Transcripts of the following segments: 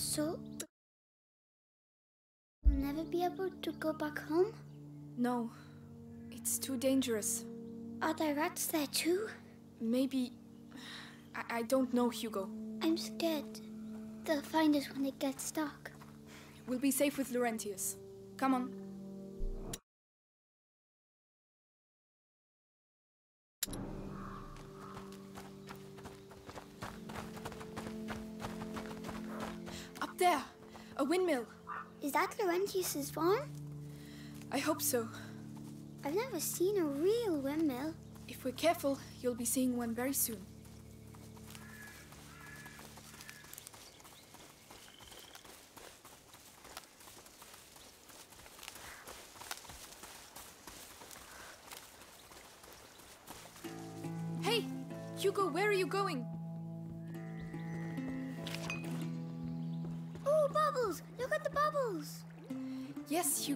So, we'll never be able to go back home? No, it's too dangerous. Are there rats there too? Maybe. I, I don't know, Hugo. I'm scared. They'll find us when it gets dark. We'll be safe with Laurentius. Come on. There! A windmill! Is that Laurentius's farm? I hope so. I've never seen a real windmill. If we're careful, you'll be seeing one very soon.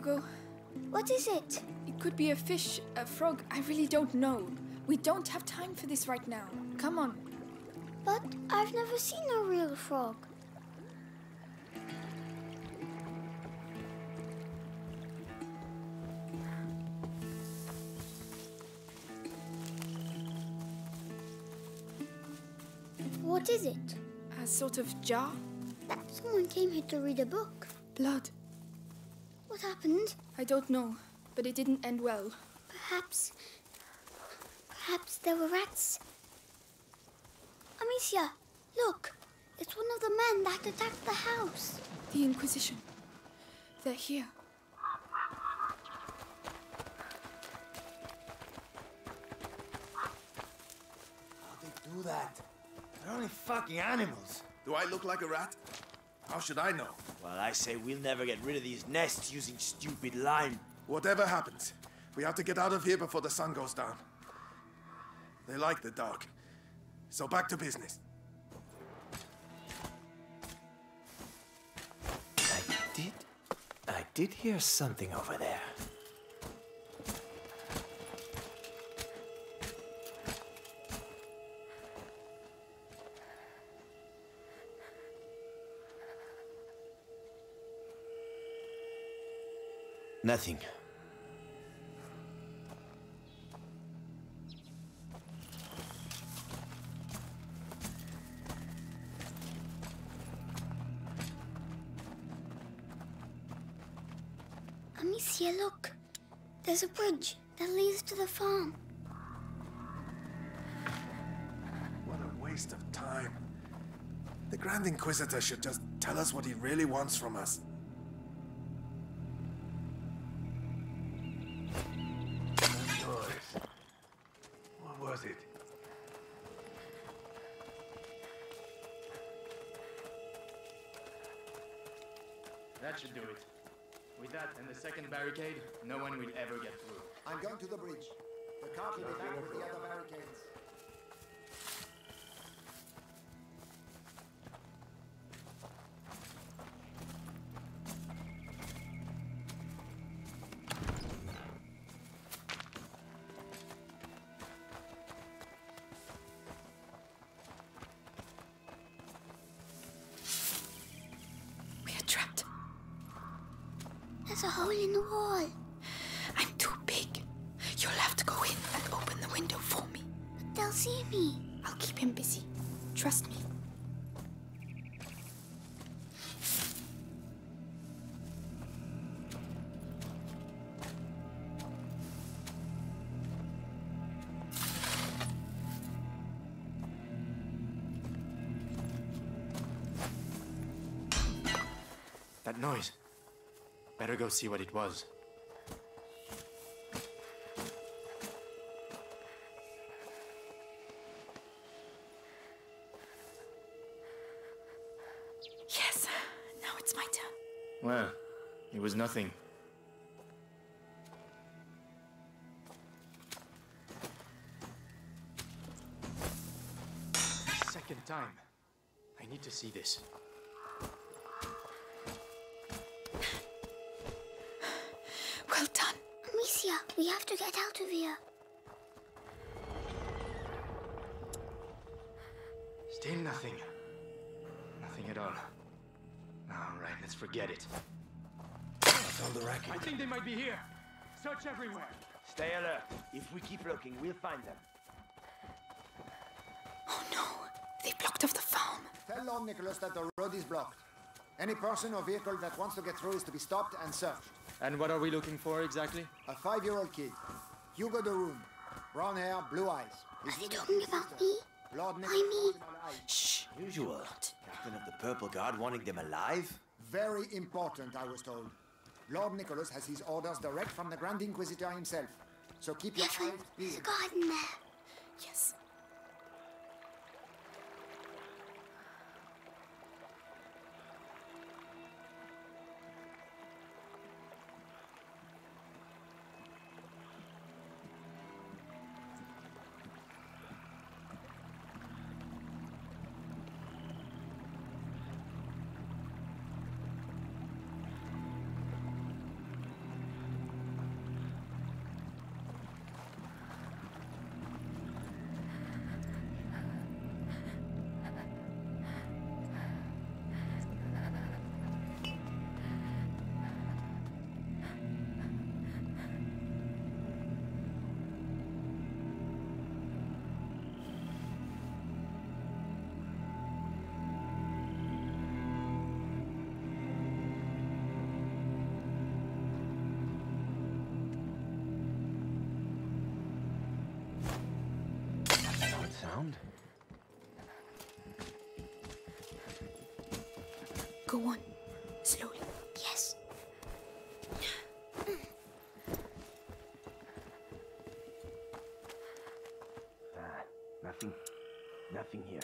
Hugo. What is it? It could be a fish, a frog, I really don't know. We don't have time for this right now. Come on. But I've never seen a real frog. What is it? A sort of jar? That someone came here to read a book. Blood. What happened? I don't know, but it didn't end well. Perhaps. Perhaps there were rats. Amicia, look! It's one of the men that attacked the house. The Inquisition. They're here. How'd they do that? They're only fucking animals. Do I look like a rat? How should I know? Well, I say we'll never get rid of these nests using stupid lime. Whatever happens, we have to get out of here before the sun goes down. They like the dark. So back to business. I did. I did hear something over there. Nothing. Amicia, look. There's a bridge that leads to the farm. What a waste of time. The Grand Inquisitor should just tell us what he really wants from us. A hole in the wall. I'm too big. You'll have to go in and open the window for me. But they'll see me. I'll keep him busy. Trust me. Go see what it was. Yes, now it's my turn. Well, it was nothing. Second time. I need to see this. Amicia, we have to get out of here. Still nothing. Nothing at all. all. right, let's forget it. Tell the racket. I think they might be here. Search everywhere. Stay alert. If we keep looking, we'll find them. Oh no, they blocked off the farm. Tell Lord Nicholas that the road is blocked. Any person or vehicle that wants to get through is to be stopped and searched. And what are we looking for exactly? A five-year-old kid, Hugo de Rune. Brown hair, blue eyes. He's Are they with his talking big about me? Lord I Nicholas. mean- wants him. Shh. Usual. Captain of the Purple Guard wanting them alive? Very important, I was told. Lord Nicholas has his orders direct from the Grand Inquisitor himself. So keep your Evan, eyes there's a peeled. garden there. Yes. Go on. Slowly. Yes. Ah, nothing. Nothing here.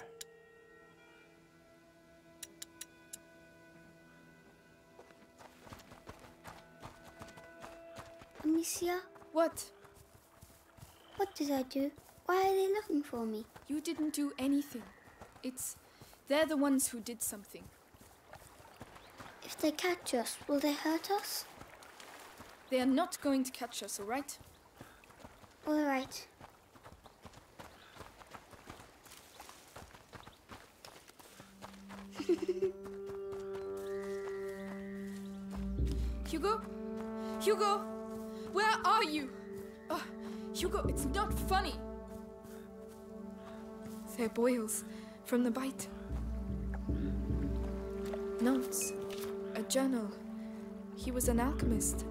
Amicia, What? what did I do? Why are they looking for me? You didn't do anything. It's. They're the ones who did something. If they catch us, will they hurt us? They are not going to catch us, alright? All right. Hugo? Hugo? Where are you? Uh, Hugo, it's not funny. They're boils from the bite. Notes. Journal. He was an alchemist.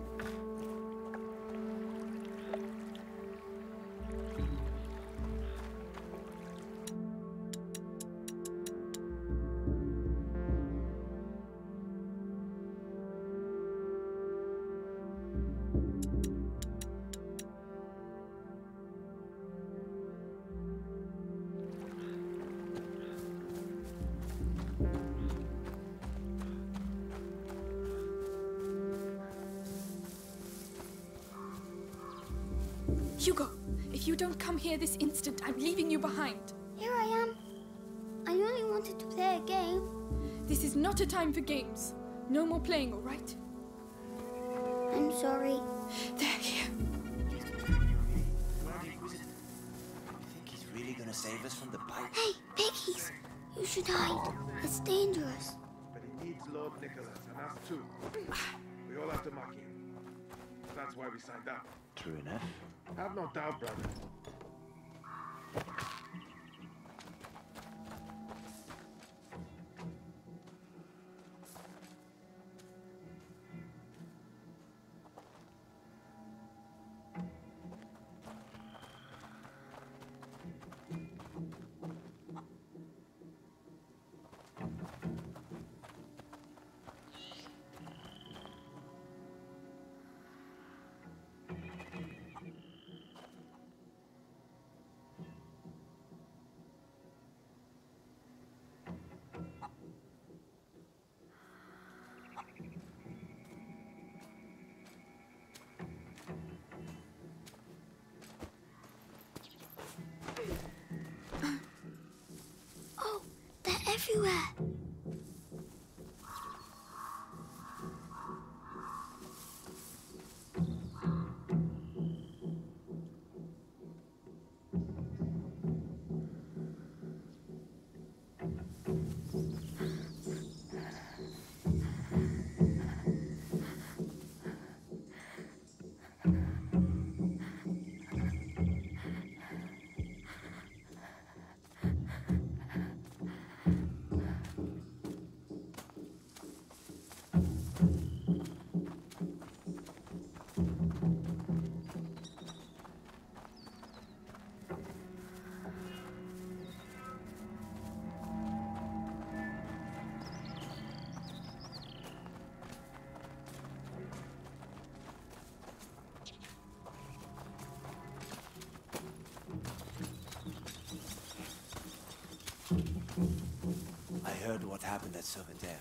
No more playing, all right? I'm sorry. They're here. You think he's really gonna save us from the bite? Hey, piggies! You should hide. It's dangerous. But he needs Lord Nicholas, and us too. We all have to mock him. That's why we signed up. True enough. Have no doubt, brother. They're everywhere. heard what happened at Sauveterre.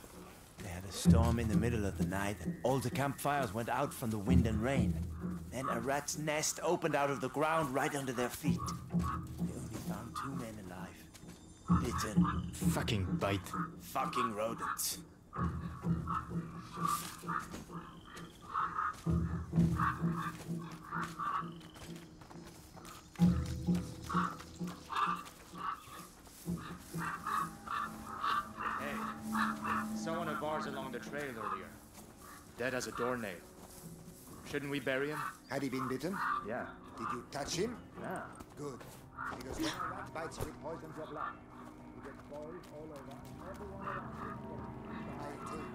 They had a storm in the middle of the night, and all the campfires went out from the wind and rain. Then a rat's nest opened out of the ground right under their feet. They only found two men alive. Bitten. Fucking bite. Fucking rodents. Dead as a doornail. Shouldn't we bury him? Had he been bitten? Yeah. Did you touch him? Yeah. Good. Because when a rat bites you, it poisons your blood. You get boils all over, everyone around you biting.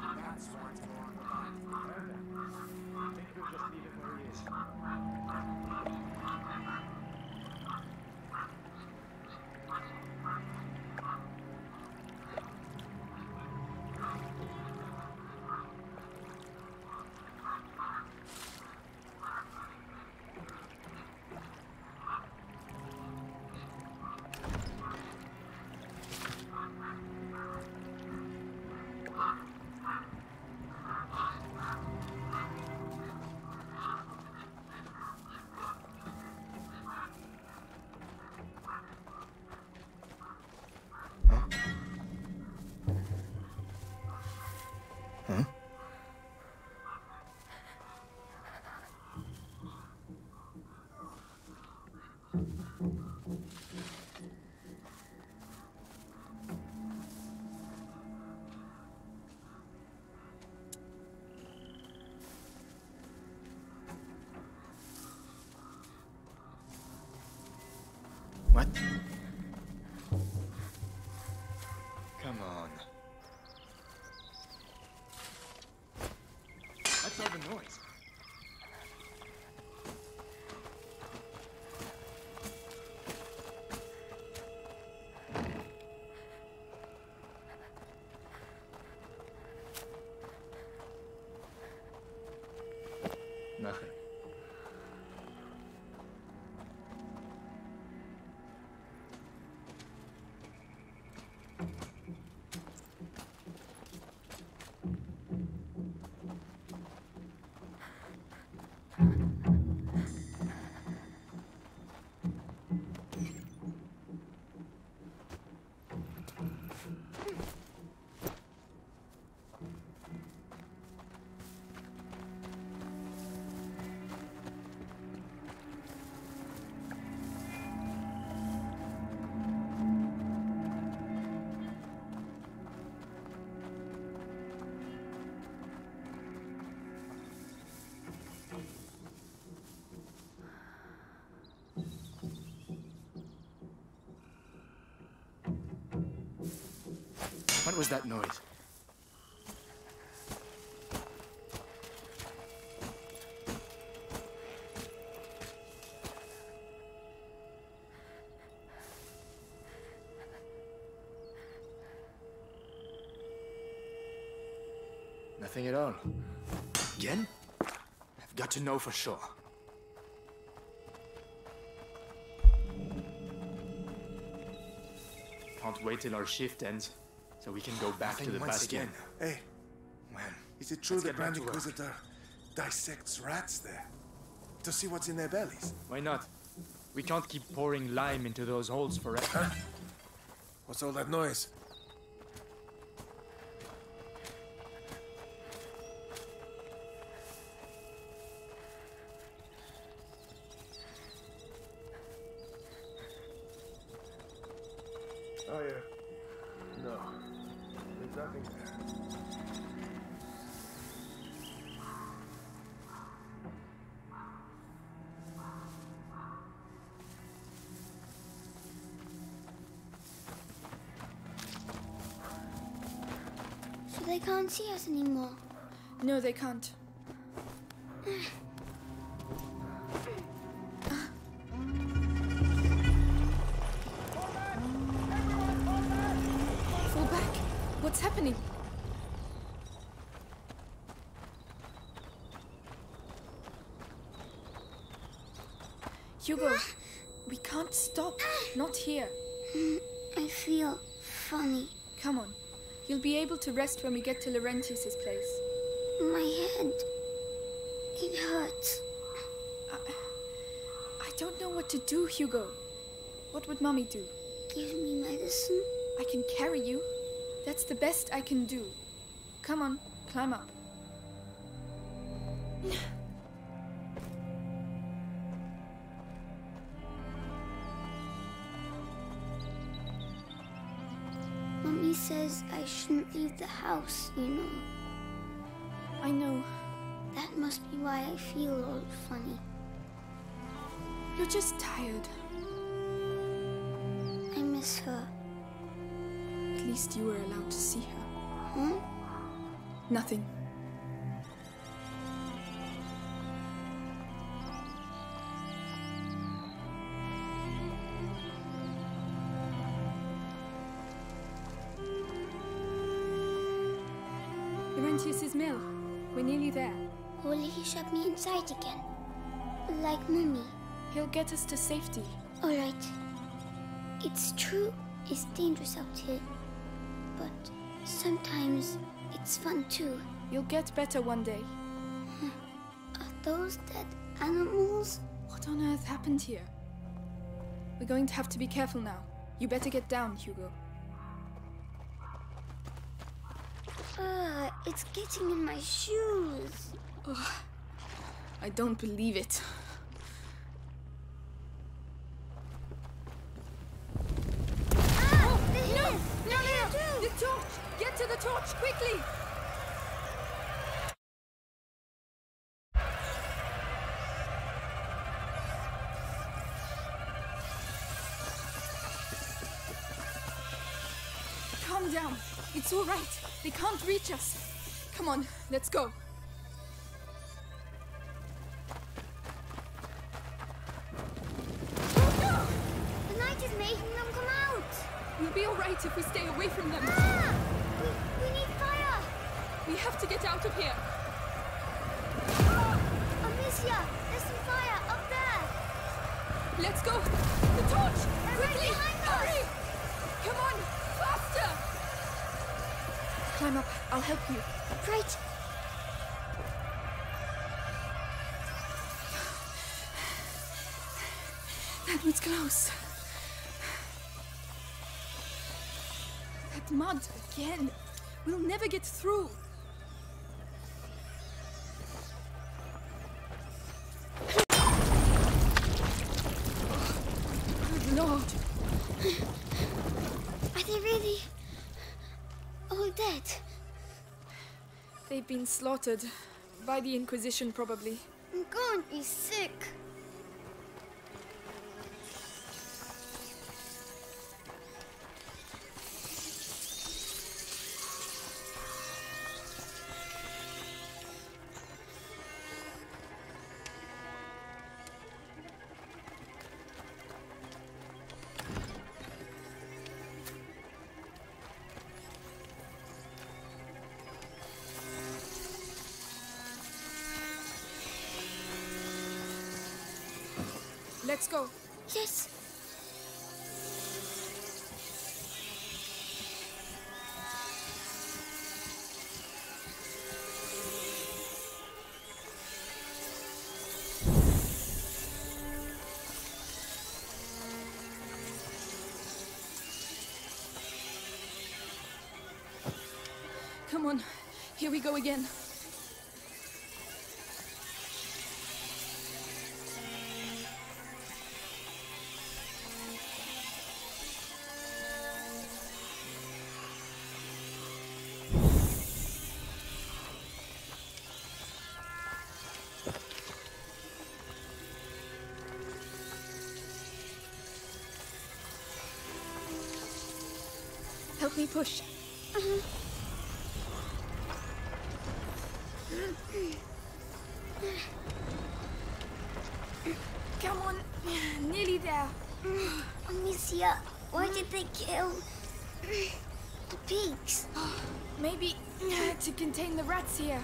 That's what's going on. I think we'll just leave it where he is. What? What was that noise? Nothing at all. Again? I've got to know for sure. Can't wait till our shift ends, so we can go back to the once bastion. again. Hey, man, is it true Let's the Grand. Inquisitor dissects rats there? To see what's in their bellies? Why not? We can't keep pouring lime into those holes forever. What's all that noise? No, they can't. Fall back. What's happening? Hugo, we can't stop. Not here. I feel funny. Come on, You'll be able to rest when we get to Laurentius's place. My head. It hurts. I I don't know what to do, Hugo. What would Mommy do? Give me medicine. I can carry you. That's the best I can do. Come on, climb up. Mummy says I shouldn't leave the house, you know. I know. That must be why I feel all funny. You're just tired. I miss her. At least you were allowed to see her. Huh? Nothing. Inside again? Like Mummy. He'll get us to safety. Alright. It's true, it's dangerous out here. But sometimes it's fun too. You'll get better one day. Are those dead animals? What on earth happened here? We're going to have to be careful now. You better get down, Hugo. Ah, it's getting in my shoes. I don't believe it. No! No, no! The torch! Get to the torch, quickly! Calm down. It's all right. They can't reach us. Come on, let's go. If we stay away from them. Ah! We, we need fire. We have to get out of here. Amicia, there's some fire up there. Let's go. The torch! They're right Quickly! behind us. Hurry! Come on! Faster! Climb up. I'll help you. Right. That was close. That mud again. We'll never get through. Good Lord. Are they really all dead? They've been slaughtered. By the Inquisition, probably. I'm going to be sick. Here we go again. Help me push. Nearly there. Amicia, why did they kill the pigs? Maybe to contain the rats here.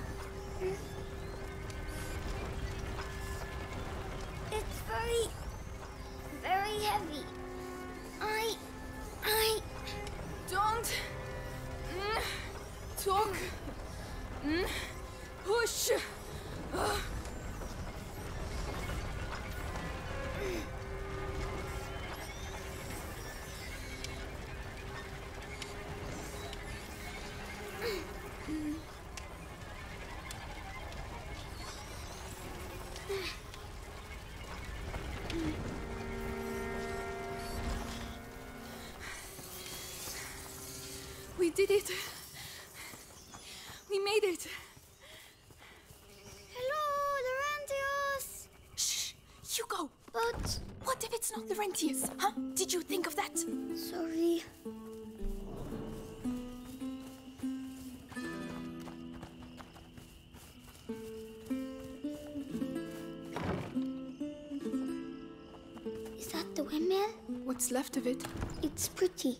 It's very, very heavy. I, I, Don't Talk. Push. Yeah. huh? Did you think of that? Sorry. Is that the windmill? What's left of it? It's pretty.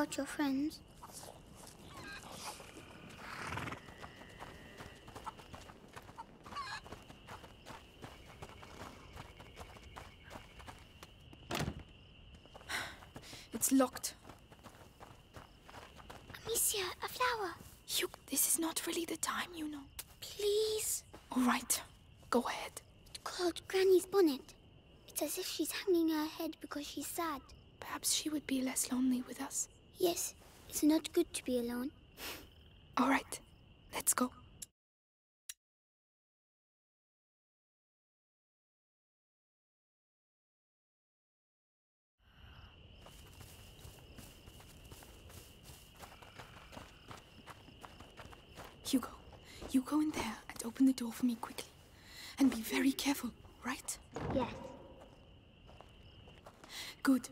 About your friends. It's locked. Amicia, a flower. You, this is not really the time, you know. Please. All right, go ahead. It's called Granny's bonnet. It's as if she's hanging her head because she's sad. Perhaps she would be less lonely with us. Yes, it's not good to be alone. All right, let's go. Hugo, you go in there and open the door for me quickly. And be very careful, right? Yes. Good.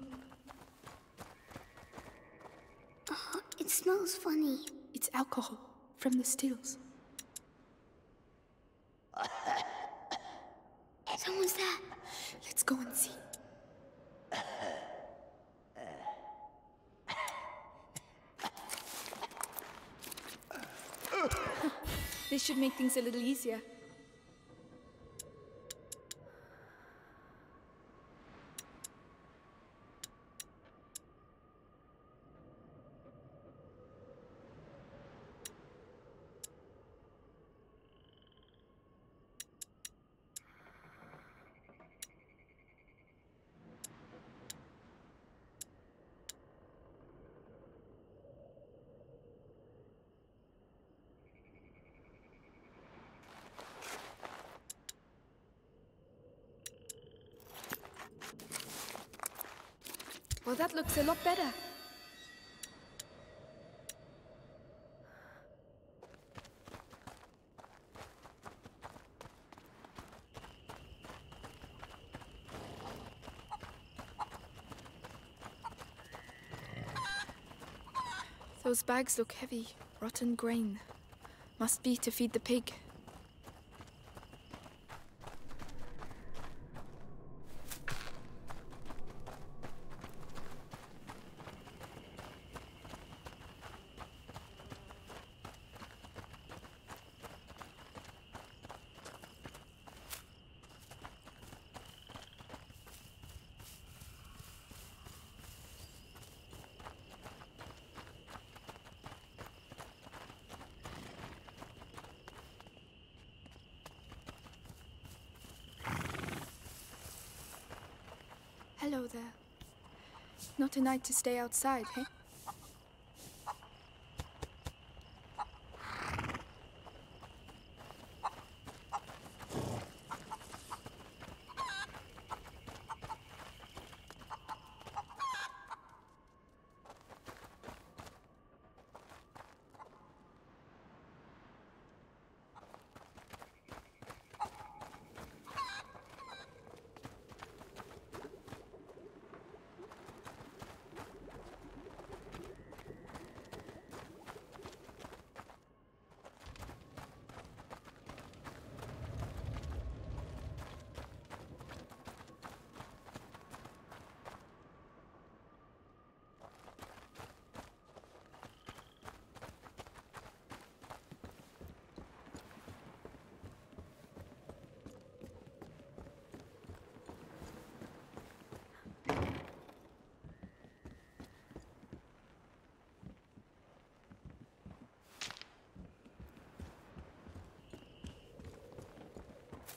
Oh, it smells funny. It's alcohol from the stills. Someone's there. Let's go and see. this should make things a little easier. Well, that looks a lot better. Those bags look heavy. Rotten grain. Must be to feed the pig. Hello there. Not a night to stay outside, hey?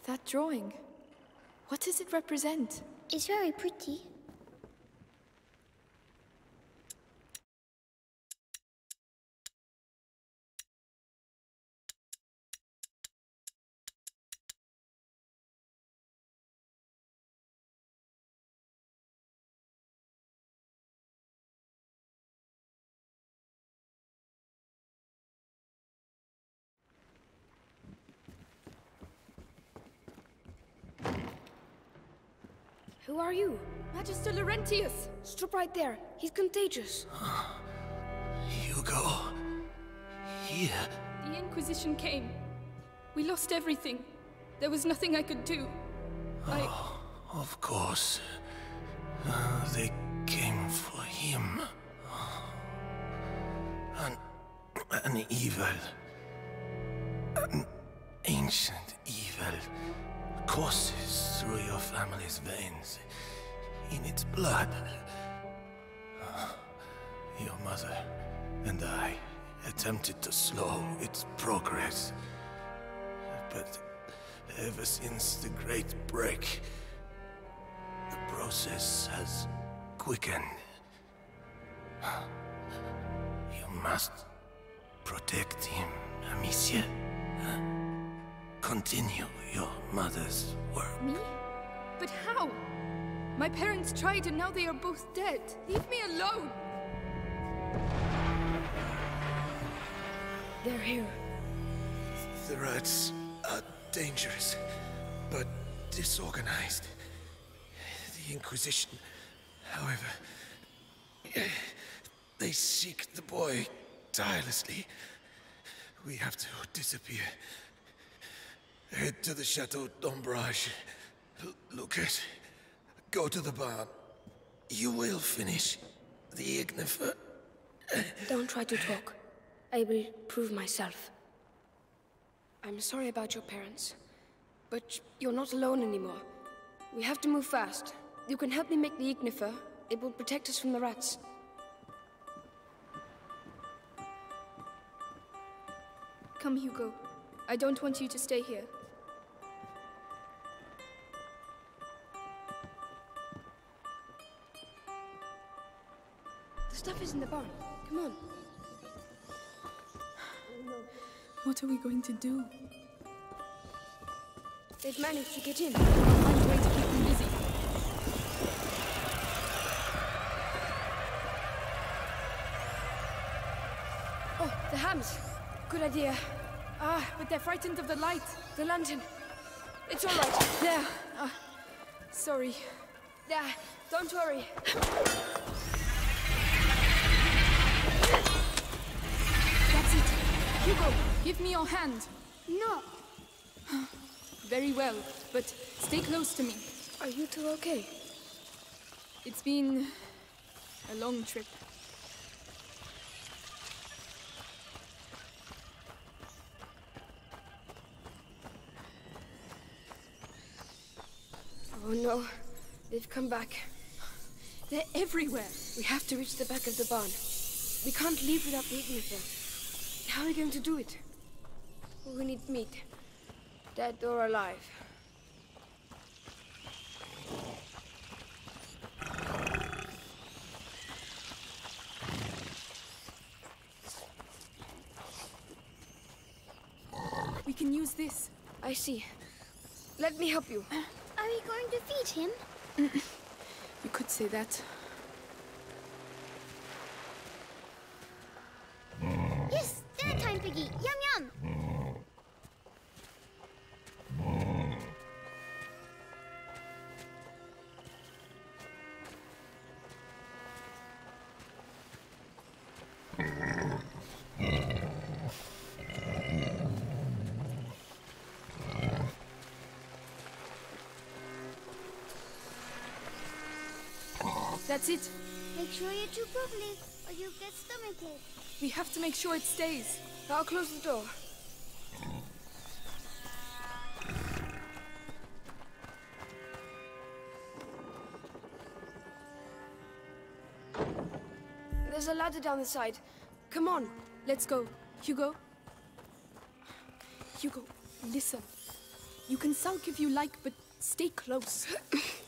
That drawing. What does it represent? It's very pretty. Who are you? Magister Laurentius! Stop right there. He's contagious. Hugo. Here. The Inquisition came. We lost everything. There was nothing I could do. I. Of course. Uh, they came for him. An, an evil. An ancient evil courses through your family's veins. In its blood. Uh, Your mother and I attempted to slow its progress. But ever since the Great Break, the process has quickened. You must protect him, Amicia. Continue your mother's work. Me? But how? My parents tried and now they are both dead. Leave me alone! They're here. The rats are dangerous, but disorganized. The Inquisition, however, they seek the boy tirelessly. We have to disappear. Head to the Chateau d'Ombrage. Lucas, go to the barn. You will finish the Ignifer. Don't try to talk. I will prove myself. I'm sorry about your parents, but you're not alone anymore. We have to move fast. You can help me make the Ignifer. It will protect us from the rats. Come, Hugo. I don't want you to stay here. The stuff is in the barn. Come on. What are we going to do? They've managed to get in. Find a way to keep them busy. Oh, the hams. Good idea. Ah, but they're frightened of the light. The lantern. It's all right. There. Sorry. There. Don't worry. That's it. Hugo, give me your hand. No. Very well, but stay close to me. Are you two okay? It's been a long trip. Oh no. They've come back. They're everywhere. We have to reach the back of the barn. We can't leave without the Ignifer. How are we going to do it? We need meat. Dead or alive. We can use this. I see. Let me help you. Are we going to feed him? You could say that. That's it. Make sure you chew properly, or you'll get stomachache. We have to make sure it stays. I'll close the door. There's a ladder down the side. Come on. Let's go. Hugo? Hugo, listen. You can sulk if you like, but stay close.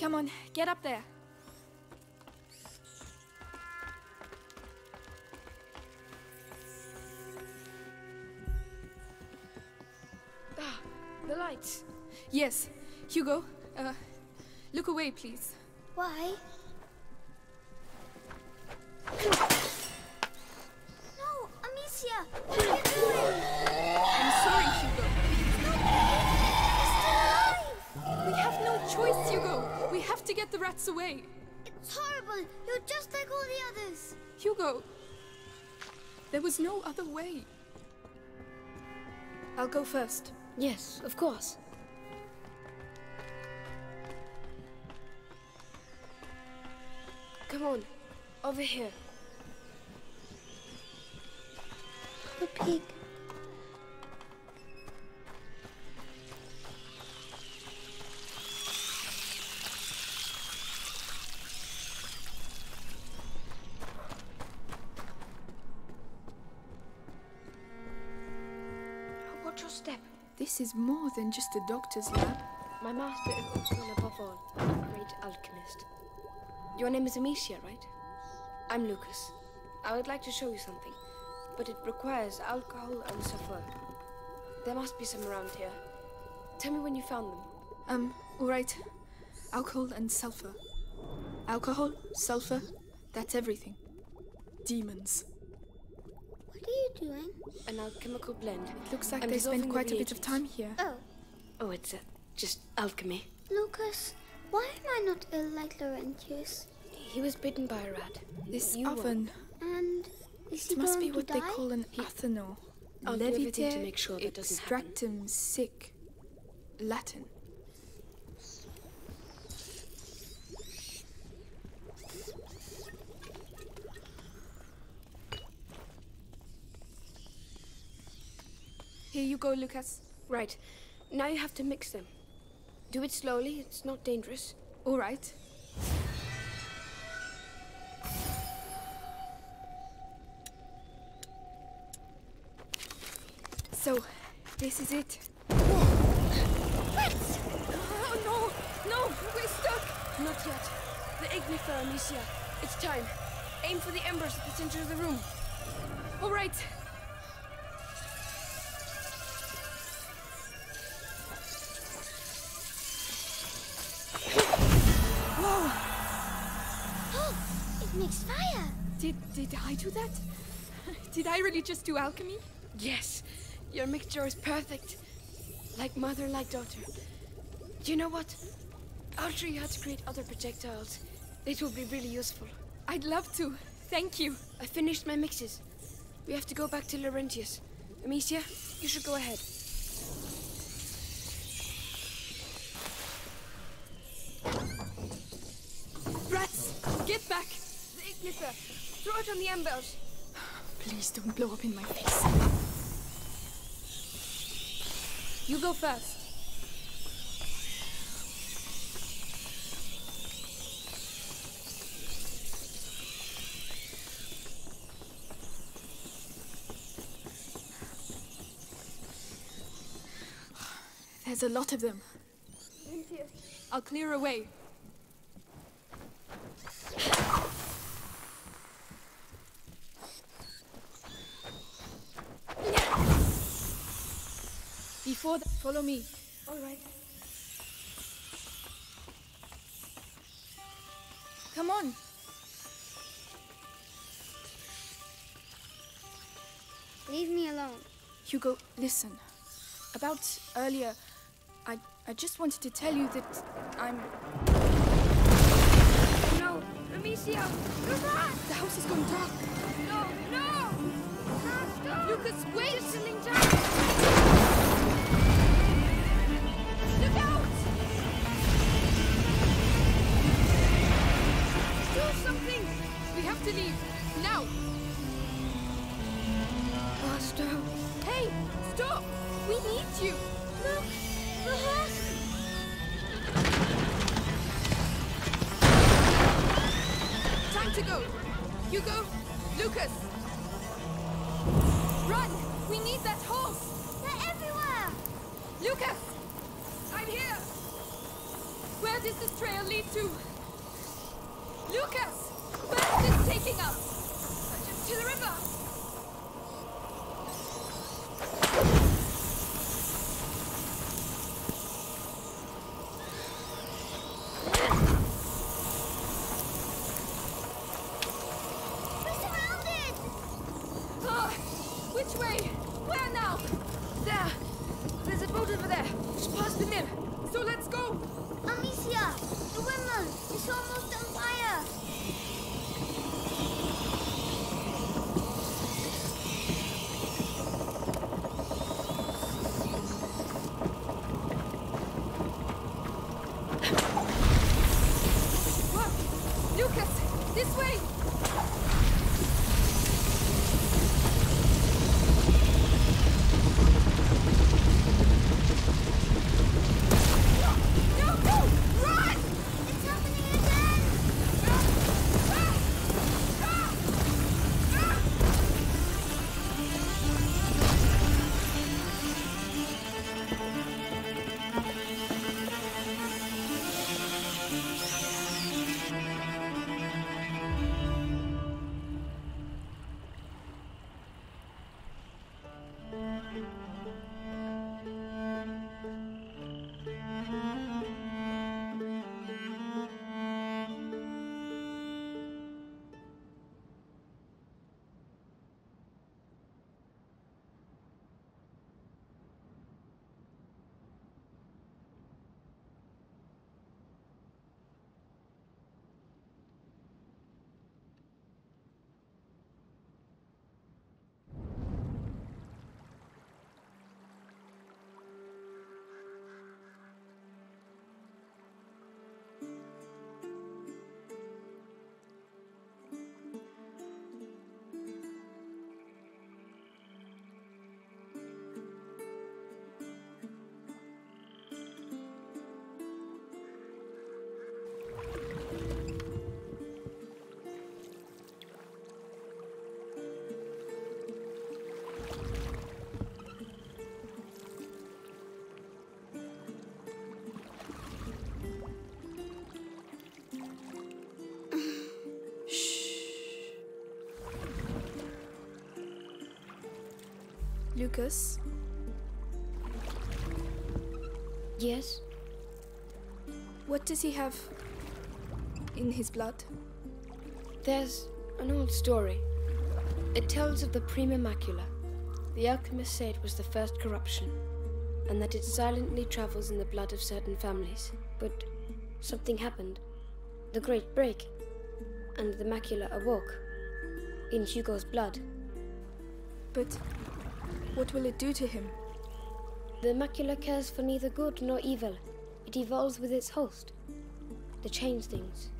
Come on, get up there. Ah, the lights. Yes, Hugo, uh, look away, please. Why? There was no other way. I'll go first. Yes, of course. Come on, over here. The pig. More than just a doctor's lab. My master is also above all a great alchemist. Your name is Amicia, right? I'm Lucas. I would like to show you something, but it requires alcohol and sulfur. There must be some around here. Tell me when you found them. Um, alright. Alcohol and sulfur. Alcohol, sulfur, that's everything. Demons. What are you doing? An alchemical blend. It looks like I'm they dissolving spent the quite a bit of time here. Oh, Oh, it's uh, just alchemy. Lucas, why am I not ill like Laurentius? He was bitten by a rat. This You were. oven, And is he it must be to what they call an athanor. I'll do everything to make sure that doesn't happen. extractum sic. Latin. Here you go, Lucas. Right. Now you have to mix them. Do it slowly, it's not dangerous. All right. So, this is it. Rats! Oh no! No! We're stuck! Not yet. The ignifer, Amicia. It's time. Aim for the embers at the center of the room. All right. Did I do that? Did I really just do alchemy? Yes. Your mixture is perfect. Like mother, like daughter. You know what? I'll show you how to create other projectiles. It will be really useful. I'd love to. Thank you. I finished my mixes. We have to go back to Laurentius. Amicia, you should go ahead. Rats, get back! The ignifer. The embers. Please don't blow up in my face. You go first. There's a lot of them. I'll clear away. Before that, follow me. All right. Come on. Leave me alone. Hugo, listen. About earlier, I I just wanted to tell you that I'm. No, Amicia! The house is going dark. No, no! No, stop! Lucas, wait! It's Lucas? Yes? What does he have in his blood? There's an old story. It tells of the Prima Macula. The alchemist say it was the first corruption, and that it silently travels in the blood of certain families. But something happened. The Great Break, and the macula awoke. In Hugo's blood. But what will it do to him? The macula cares for neither good nor evil. It evolves with its host. To change things.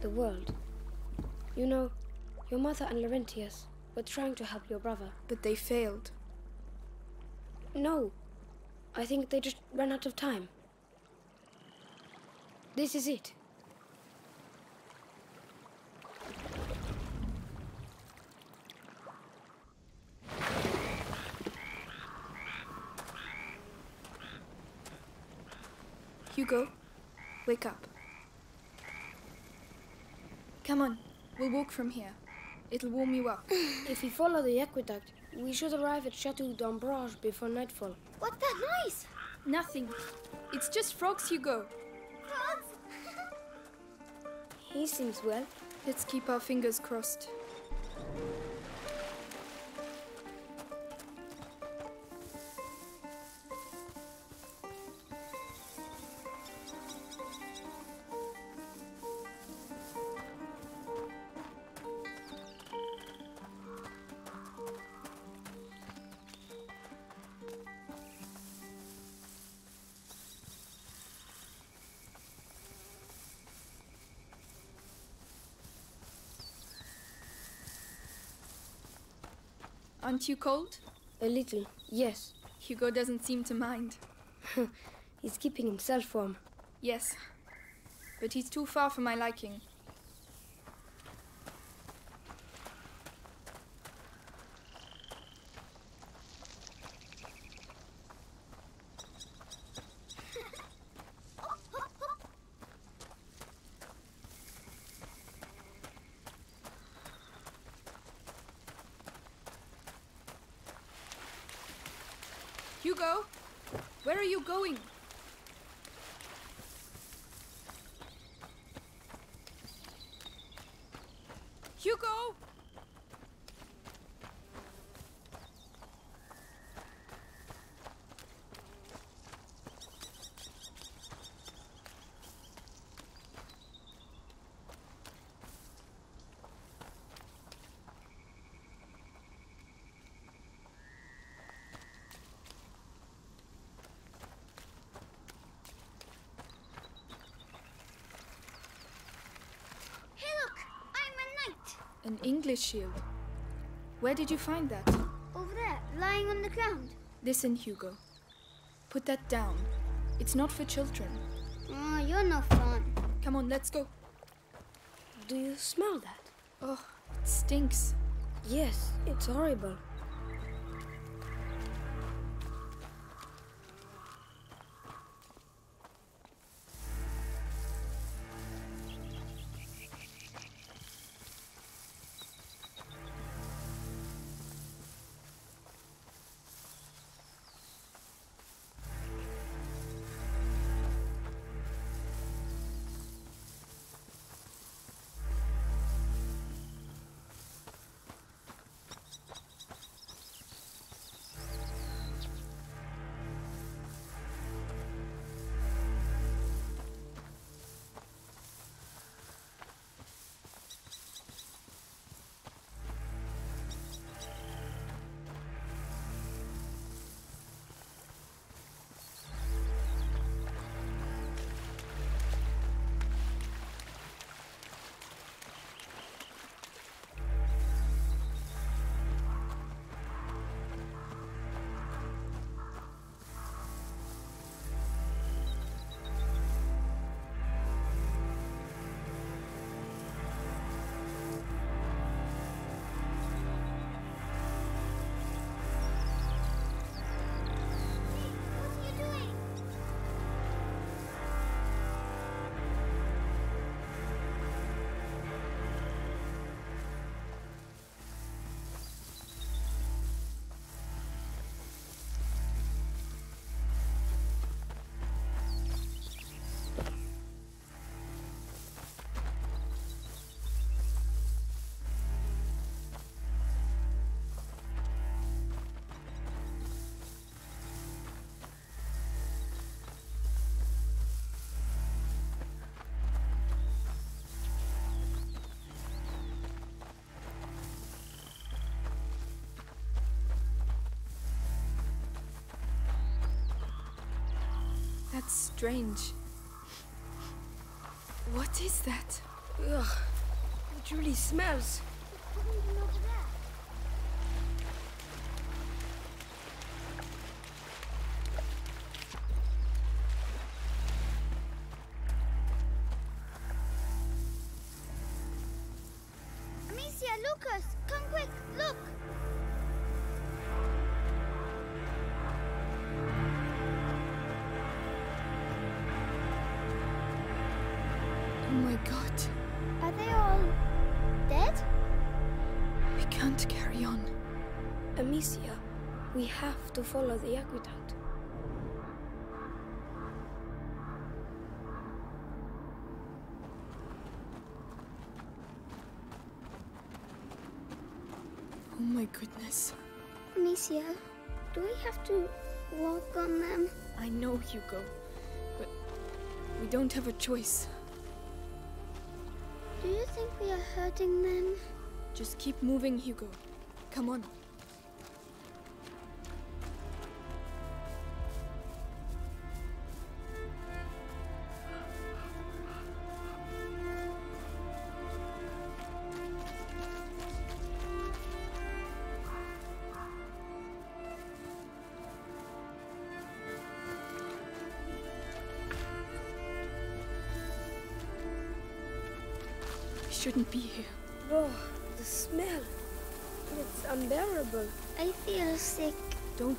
The world. You know, your mother and Laurentius were trying to help your brother. But they failed. No. I think they just ran out of time. This is it. Hugo, wake up. Come on, we'll walk from here. It'll warm you up. If we follow the aqueduct, we should arrive at Chateau d'Ombrage before nightfall. What's that noise? Nothing. It's just frogs, Hugo. Frogs? He seems well. Let's keep our fingers crossed. Aren't you cold? A little, yes. Hugo doesn't seem to mind. He's keeping himself warm. Yes. But he's too far for my liking. Hugo? Where are you going? Hugo! Hey, look! I'm a knight! An English shield. Where did you find that? Over there, lying on the ground. Listen, Hugo. Put that down. It's not for children. Oh, you're no fun. Come on, let's go. Do you smell that? Oh, it stinks. Yes, it's horrible. That's strange. What is that? Ugh, it really smells. Putting them over there. Amicia, Lucas, come quick, look! Amicia, we have to follow the aqueduct. Oh my goodness. Amicia, do we have to walk on them? I know, Hugo. But we don't have a choice. Do you think we are hurting them? Just keep moving, Hugo. Come on.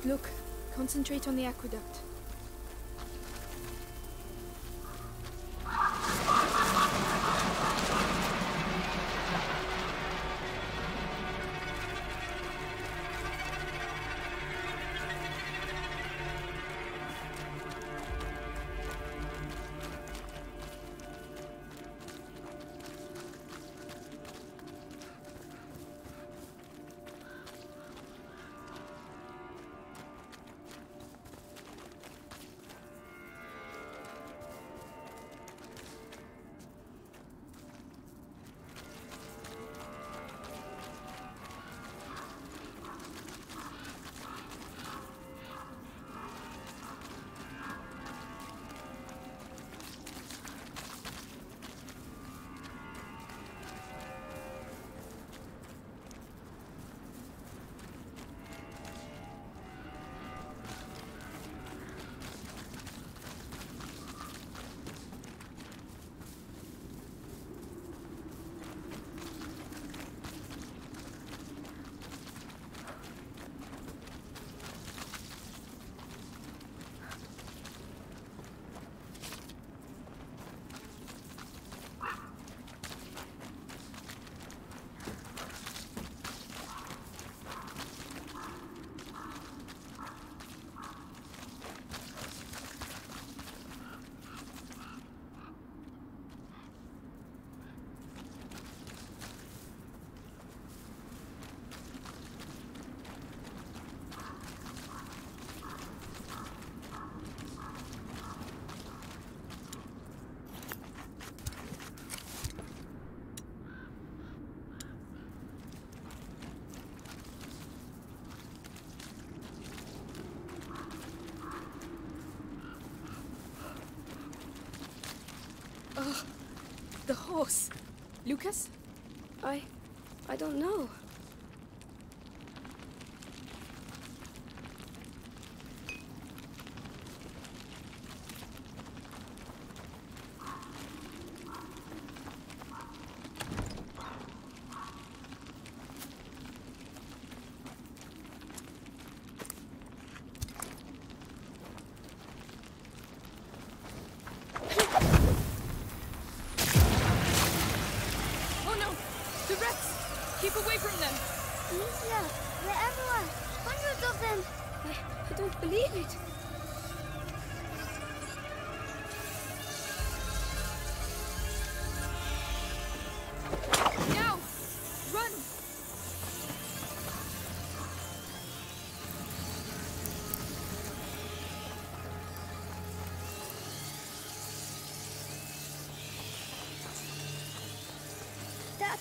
Look. Concentrate on the aqueduct. The horse. Lucas? I. I don't know.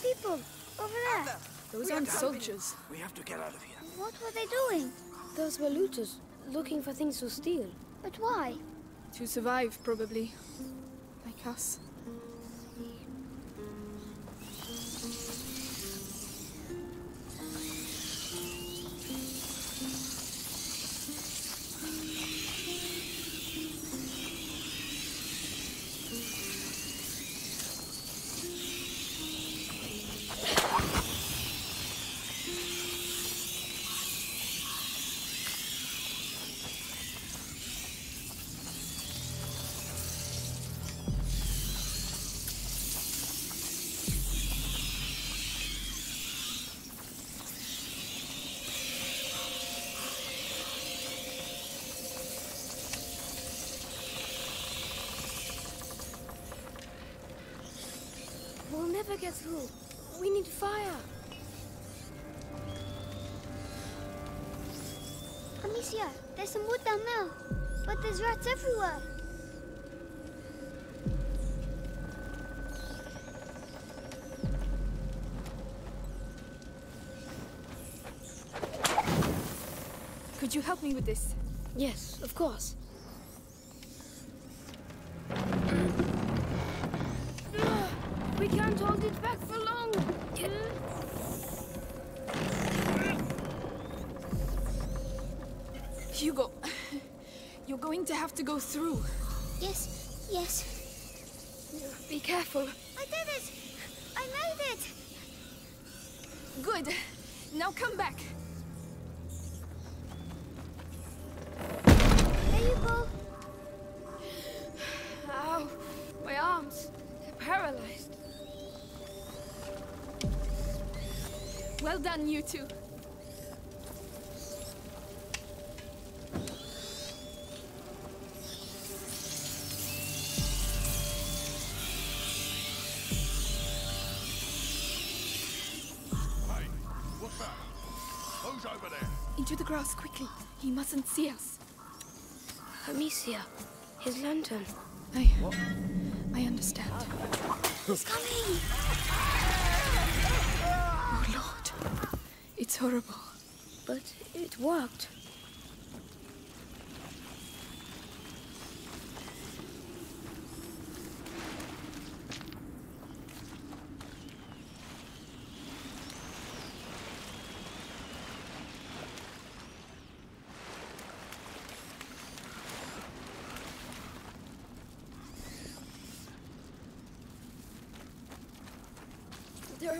People over there. Those aren't soldiers. We have to get out of here. What were they doing? Those were looters, looking for things to steal. But why? To survive, probably. Like us. There's rats everywhere. Could you help me with this? Yes, of course. Through. Yes, yes. Be careful. Over there? Into the grass quickly. He mustn't see us. Amicia, his lantern. I. I understand. He's coming! Oh, Lord. It's horrible. But it worked.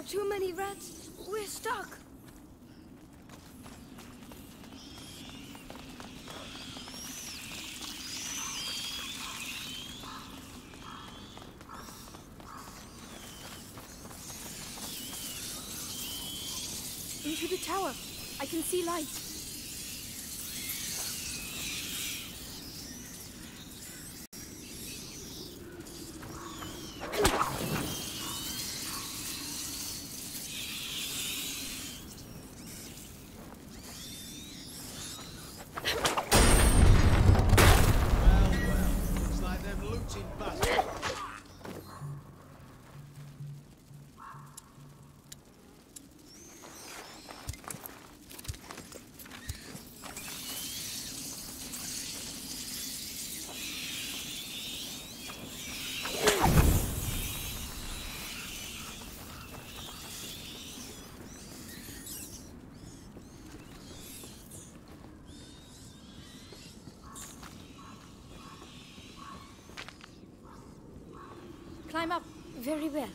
Too many rats. We're stuck. Into the tower. I can see light. It's like them looting bastards. Climb up. Very well.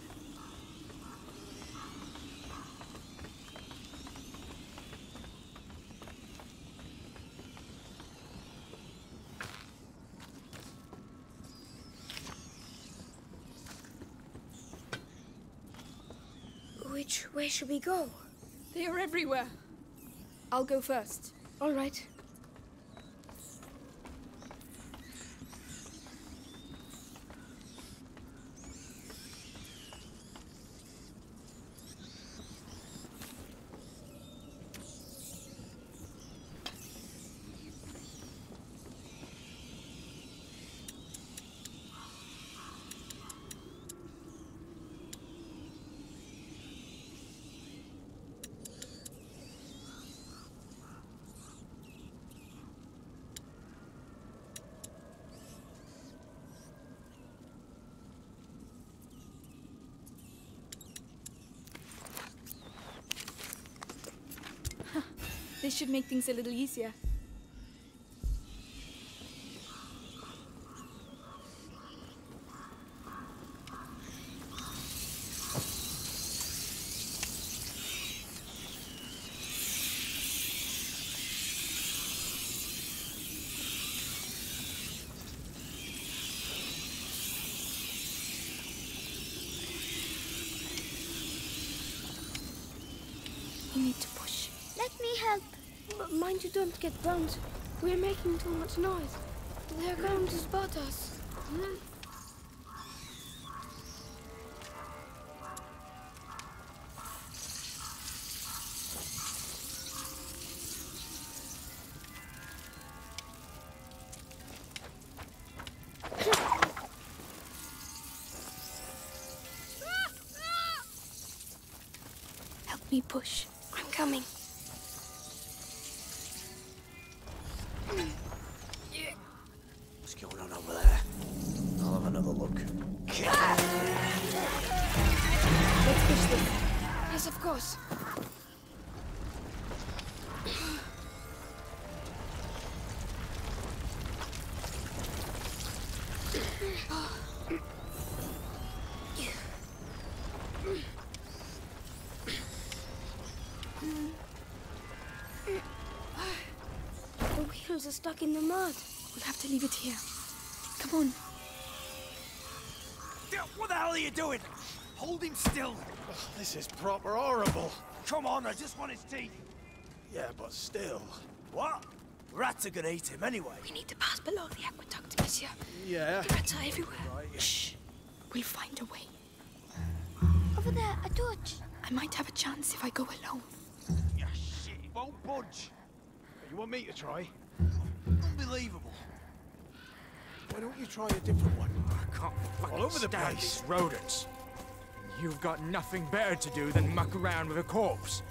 Which way should we go? They are everywhere. I'll go first. All right. Should make things a little easier. You need to push. Let me help. But mind you don't get burnt. We're making too much noise. They're going to spot us. Help me push. I'm coming. The wheels are stuck in the mud. We'll have to leave it here. Come on. What the hell are you doing? Hold him still. Oh, this is proper horrible. Come on, I just want his teeth. Yeah, but still. What? Rats are gonna eat him anyway. We need to pass below the aqueduct, monsieur. Yeah. The rats are everywhere. Shh. We'll find a way. Over there, a torch. I might have a chance if I go alone. Yeah, shit, he won't budge. You want me to try? Unbelievable. Why don't you try a different one? I can't fucking over the place. these rodents. You've got nothing better to do than muck around with a corpse.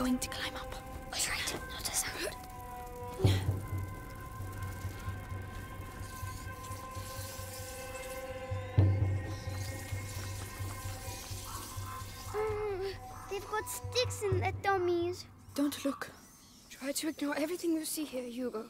Going to climb up. All right, not a sound. Mm, they've got sticks in their dummies. Don't look. Try to ignore everything you see here, Hugo.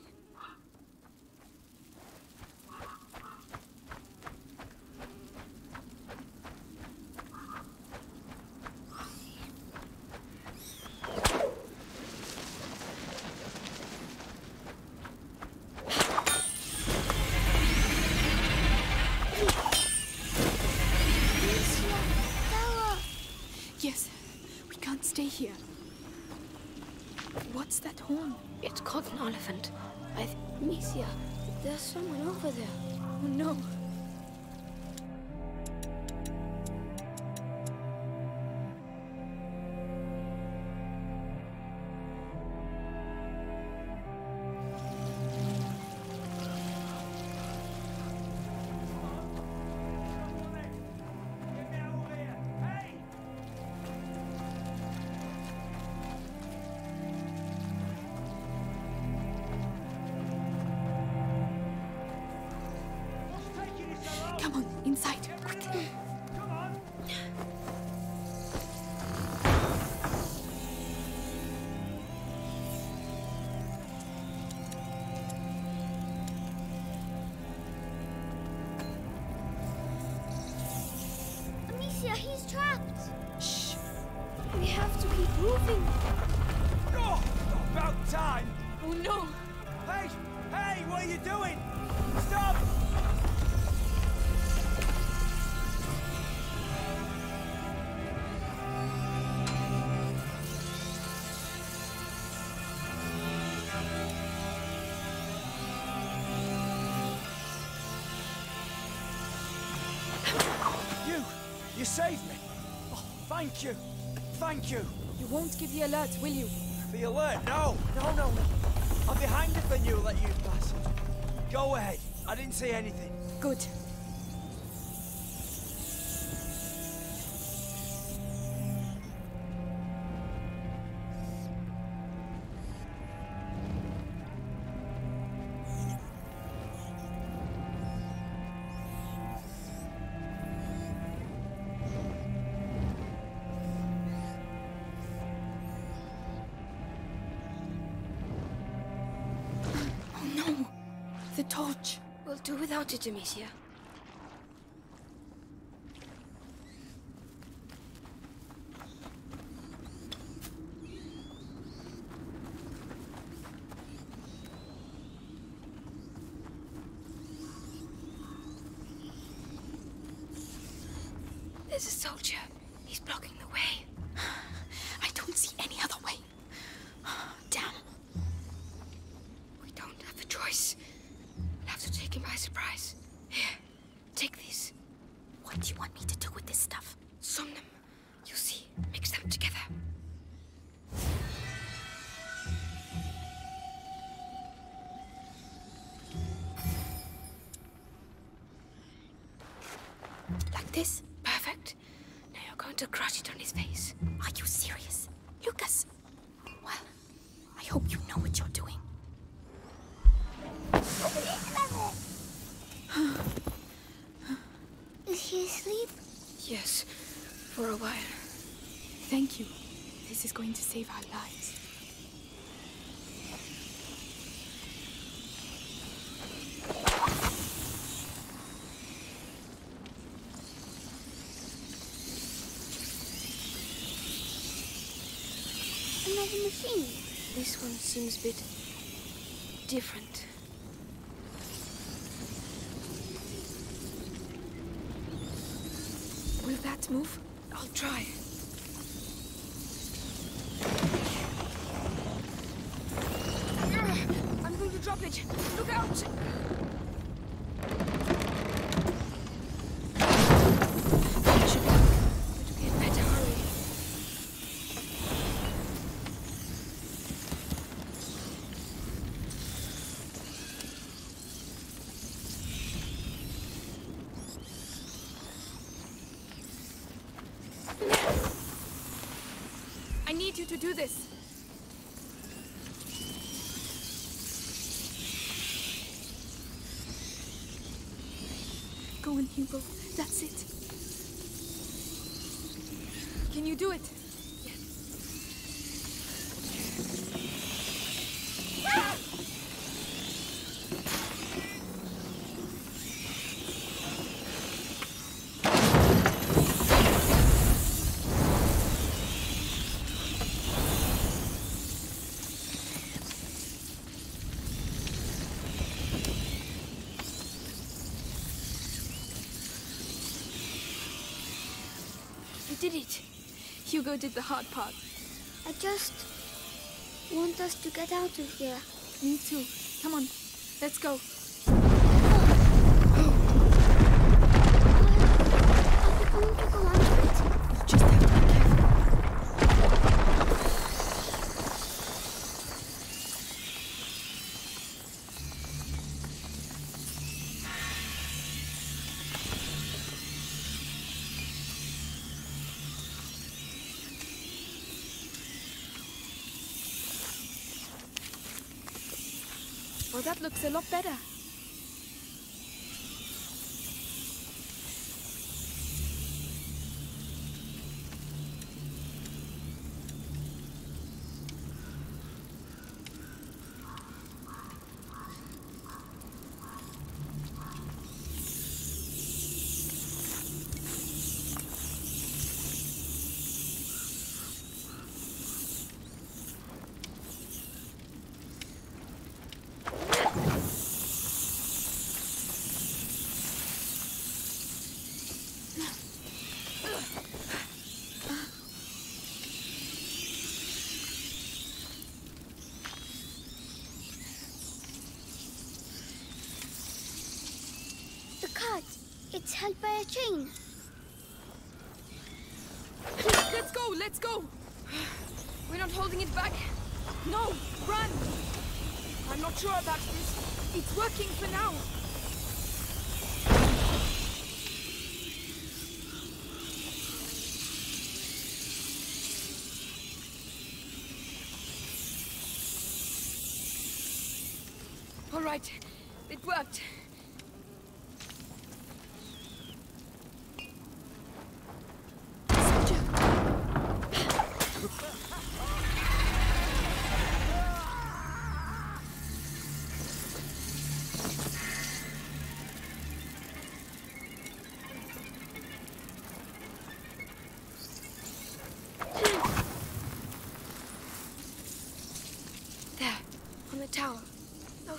Thank you. Thank you. You won't give the alert, will you? The alert? No. No, no, no. I'm behind the venue let you pass. Go ahead. I didn't say anything. Good. torch. We'll do without it, Demetia. Yes, for a while. Thank you. This is going to save our lives. Another machine. This one seems a bit different. move? I'll try. to do this. Go in, Hugo. That's it. Can you do it? Hugo did the hard part. I just want us to get out of here. Me too. Come on, let's go. Looks a lot better. The cart. It's held by a chain. Let's go, let's go! We're not holding it back. No, run! I'm not sure about this. It's working for now. All right, it worked.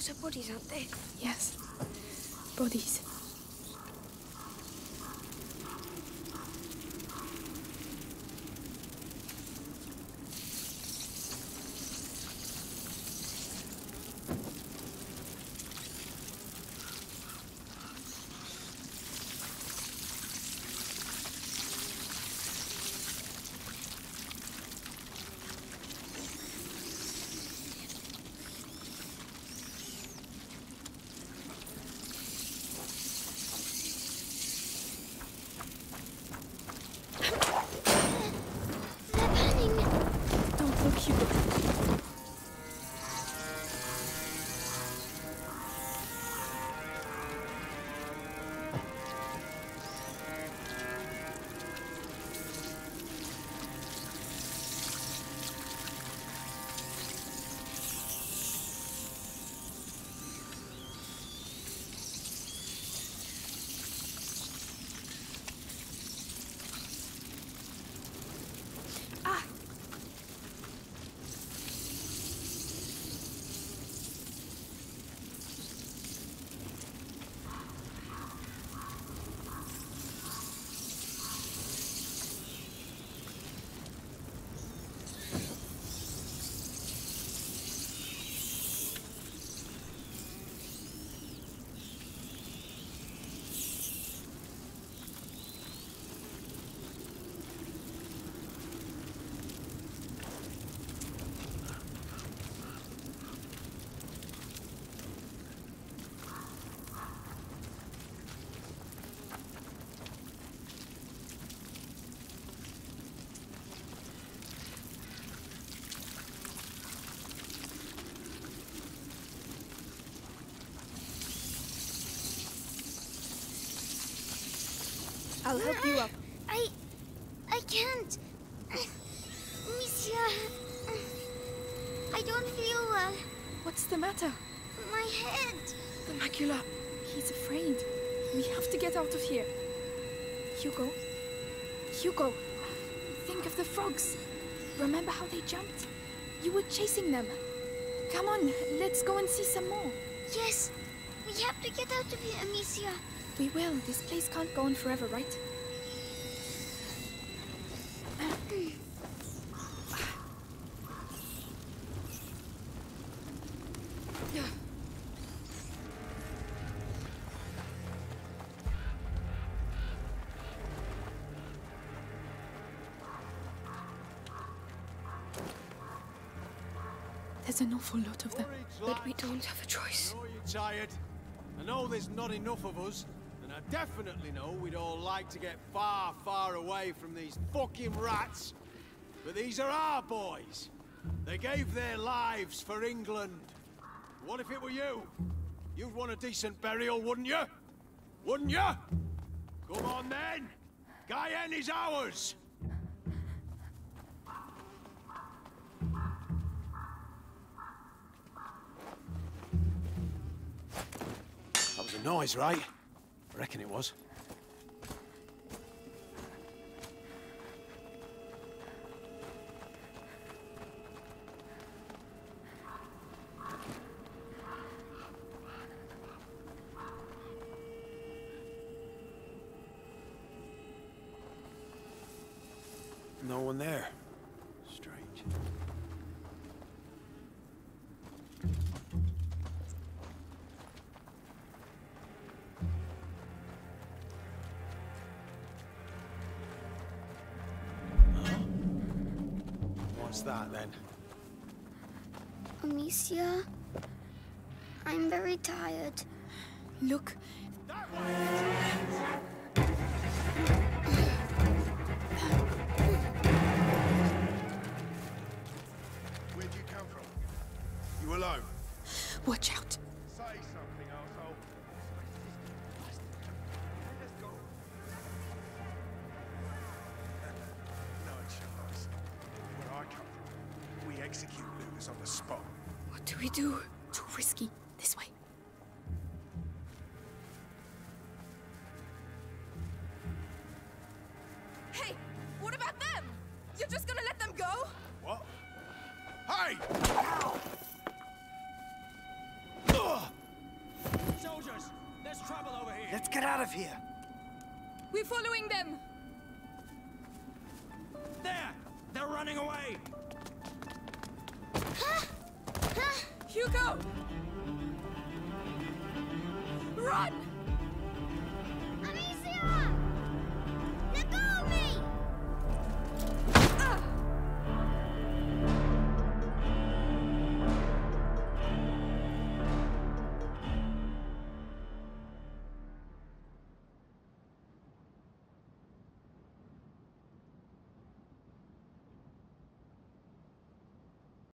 Those are bodies, aren't they? Yes. Bodies. I'll help you up. I. I can't. Monsieur. I don't feel well. What's the matter? My head. The macula. He's afraid. We have to get out of here. Hugo? Hugo! Think of the frogs. Remember how they jumped? You were chasing them. Come on, let's go and see some more. Yes. We have to get out of here, Amicia. We will. This place can't go on forever, right? There's an awful lot of them. But we don't have a choice. I know you're tired. I know there's not enough of us, I definitely know we'd all like to get far, far away from these fucking rats. But these are our boys. They gave their lives for England. What if it were you? You'd want a decent burial, wouldn't you? Wouldn't you? Come on then! Guyenne is ours! That was a noise, right? Reckon it was. Tired. Look, out of here. We're following them.